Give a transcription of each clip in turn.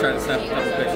trying to snap a couple pictures.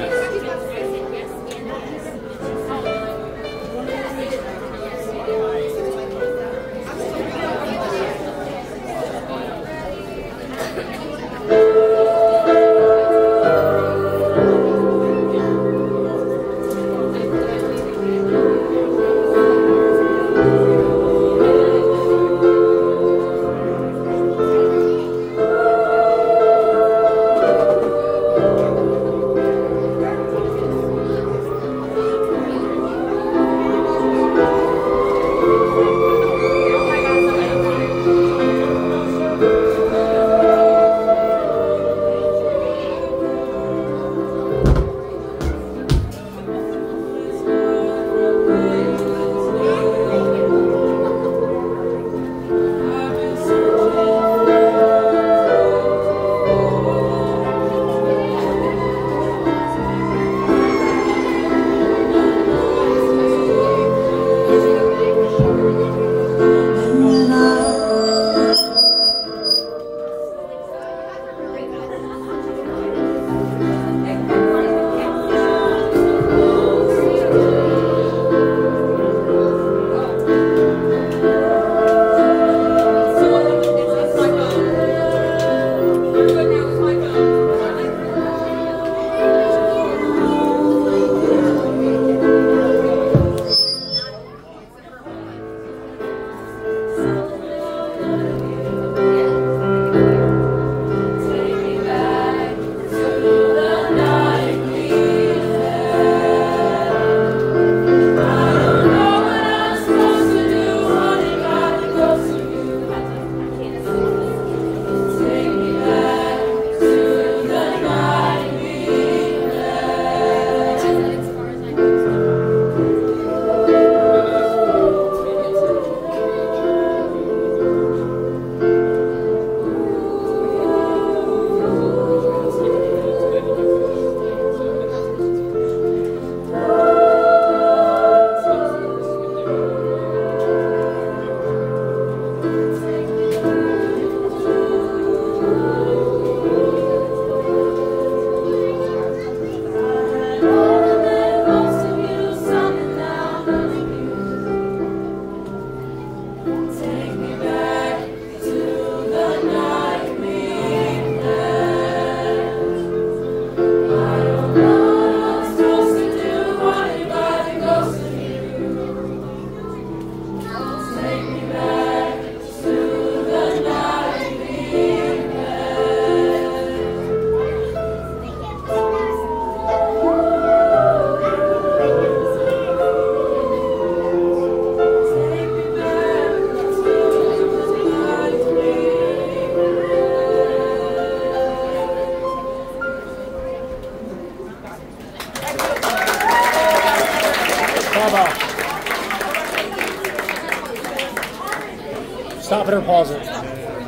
Stop it or pause it.